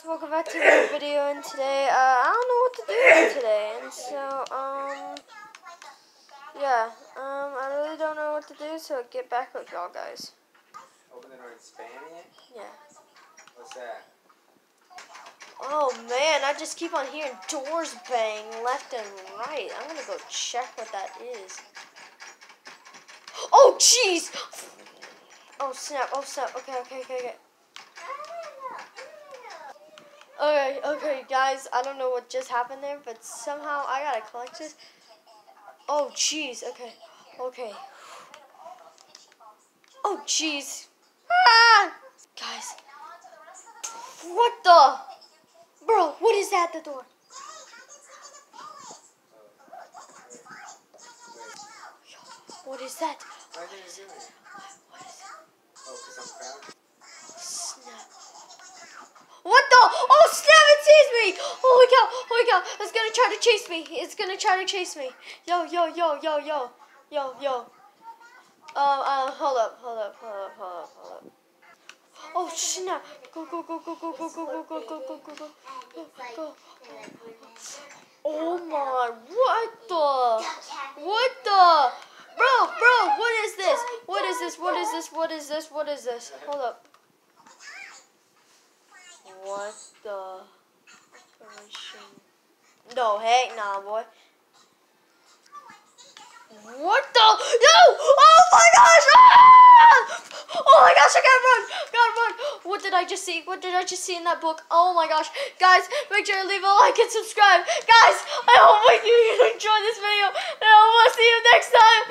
guys, welcome back to the video and today, uh, I don't know what to do today, and so, um, yeah, um, I really don't know what to do, so get back with y'all guys. Open the door and spam it? Yeah. What's that? Oh man, I just keep on hearing doors bang left and right. I'm gonna go check what that is. Oh jeez! Oh snap, oh snap, okay, okay, okay, okay. Okay, okay, guys, I don't know what just happened there, but somehow I gotta collect this. Oh, jeez, okay, okay. Oh, jeez. Ah! Guys, what the? Bro, what is that at the door? What is that? You do it? What is it? Oh, snap, it sees me! Holy cow, holy cow. It's gonna try to chase me. It's gonna try to chase me. Yo, yo, yo, yo, yo. Yo, yo. Um, uh, hold up, hold up, hold up, hold up, hold up. Oh, snap. Go, go, go, go, go, go, go, go, go, go, go, go, go, go. Oh my, what the? What the? Bro, bro, what is this? What is this? What is this? What is this? What is this? Hold up. What the? No, heck nah, boy. What the? No! Oh my gosh! Ah! Oh my gosh, I gotta run! Gotta run! What did I just see? What did I just see in that book? Oh my gosh. Guys, make sure to leave a like and subscribe. Guys, I hope you enjoyed this video. And I will see you next time.